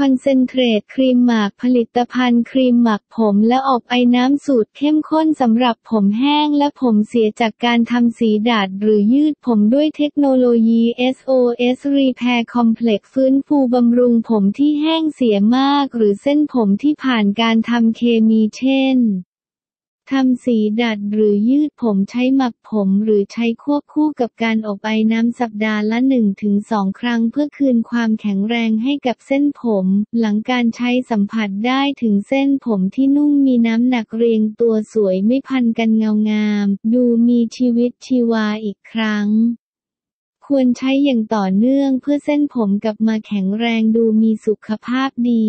คอนเซนเทรตครีมหมักผลิตภัณฑ์ครีมหมักผมและอบไอน้ำสูตรเข้มข้นสำหรับผมแห้งและผมเสียจากการทำสีดาดหรือยืดผมด้วยเทคโนโลยี SOS Repair Complex ฟื้นฟูบำรุงผมที่แห้งเสียมาก หรือเส้นผมที่ผ่านการทำเคมีเช่น ทำสีดัดหรือยืดผมใช้หมักผมหรือใช้ควบคู่กับการอบไอน้ำสัปดาห์ละ 1-2 ครั้งเพื่อคืนความแข็งแรงให้กับเส้นผม หลังการใช้สัมผัสได้ถึงเส้นผมที่นุ่มมีน้ำหนักเรียงตัวสวยไม่พันกันเงางาม ดูมีชีวิตชีวาอีกครั้งควรใช้อย่างต่อเนื่องเพื่อเส้นผมกลับมาแข็งแรงดูมีสุขภาพดี